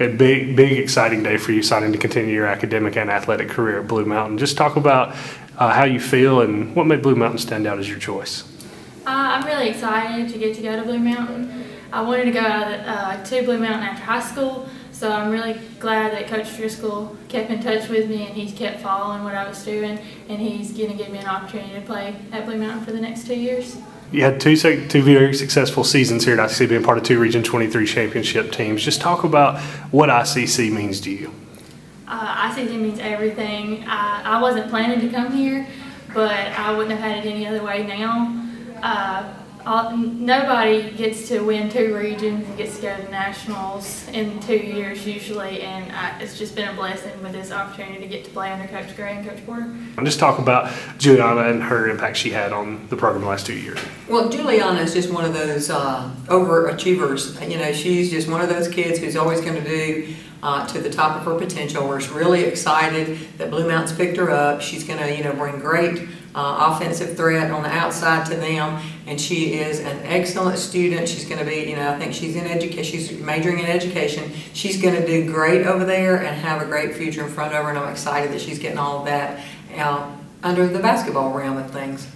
A big, big, exciting day for you, signing to continue your academic and athletic career at Blue Mountain. Just talk about uh, how you feel and what made Blue Mountain stand out as your choice. Uh, I'm really excited to get to go to Blue Mountain. I wanted to go uh, to Blue Mountain after high school, so I'm really glad that Coach Driscoll kept in touch with me and he's kept following what I was doing, and he's going to give me an opportunity to play at Blue Mountain for the next two years. You had two two very successful seasons here at ICC, being part of two Region 23 championship teams. Just talk about what ICC means to you. Uh, ICC means everything. I, I wasn't planning to come here, but I wouldn't have had it any other way now. Uh, all, nobody gets to win two regions and gets to go to nationals in two years usually, and I, it's just been a blessing with this opportunity to get to play under Coach Gray and Coach Porter. And just talk about Juliana and her impact she had on the program the last two years. Well, Juliana is just one of those uh, overachievers. You know, she's just one of those kids who's always going to do uh, to the top of her potential. We're really excited that Blue Mountains picked her up. She's going to, you know, bring great uh, offensive threat on the outside to them, and she is an excellent student. She's going to be, you know, I think she's in education. She's majoring in education. She's going to do great over there and have a great future in front of her, and I'm excited that she's getting all of that uh, under the basketball realm of things.